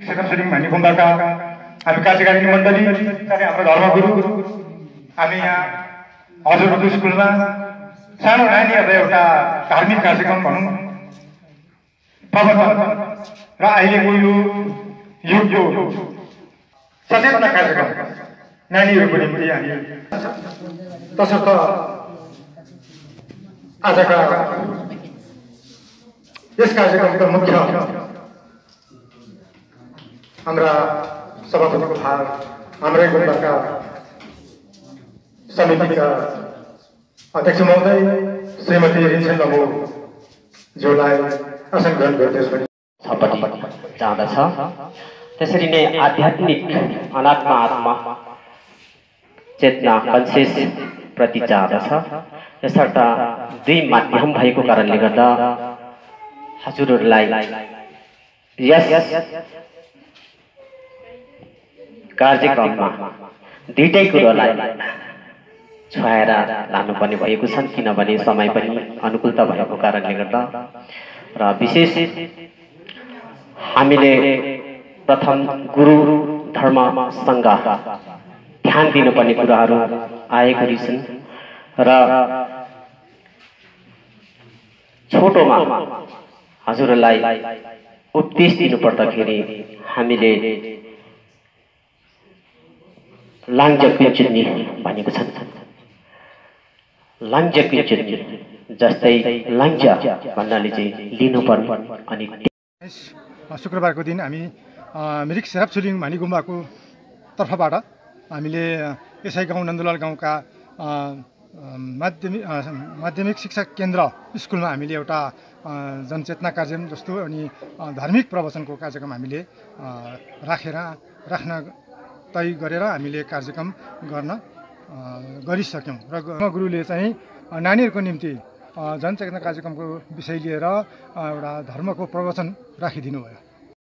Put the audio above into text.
Second भन्ने गुम्बाका हामी कार्यकारिणी मण्डली हाम्रो धर्मगुरु हामी यहाँ हजुरको स्कुलमा सानो नानीहरूलाई एउटा धार्मिक कार्यक्रम भनौँ प्रवचन र अहिलेको यो युग यो सचेतना कार्यक्रम नानीहरूको निम्ति हामी तसर्थ आजका यस कार्यक्रमका मुख्य हाम्रा सभापतिको भार हाम्रै गुम्बाका समितिका अध्यक्ष महोदय श्रीमती रिन्छन लमो ज्यूलाई आसन ग्रहण छपट्टि जाँदछ। त्यसरी नै आध्यात्मिक अनात्मा आत्मा चेतना कन्सियस प्रति जाँदछ। यसर्थ दुई माध्यम भएको कारणले गर्दा हजुरहरूलाई यस कार्यक्रममा दुइटै कुरोलाई छुवाएर लानुपर्ने भएको छन् किनभने समय पनि अनुकूलता भएको कारणले गर्दा। र विशेष हामीले प्रथम गुरु धर्मसँग ध्यान दिनुपर्ने कुराहरू आएको रहेछन्। र छोटोमा हजुरलाई उपदेश दिनुपर्दाखेरि हामीले भनेको छन्। जस्तै लाङ्जा भन्नाले चाहिँ अनि शुक्रबारको दिन हामी मिरिक सेराप छुलिङ भानी गुम्बाको तर्फबाट हामीले यसै गाउँ नन्दुलाल गाउँका माध्यमिक माध्यमिक शिक्षा केन्द्र स्कुलमा हामीले एउटा जनचेतना कार्यक्रम जस्तो अनि धार्मिक प्रवचनको कार्यक्रम हामीले राखेर राख्न तय गरेर हामीले कार्यक्रम गर्न गरिसक्यौँ। र गुरुले चाहिँ नानीहरूको निम्ति जनचेतना कार्यक्रमको विषय लिएर एउटा धर्मको प्रवचन राखिदिनु भयो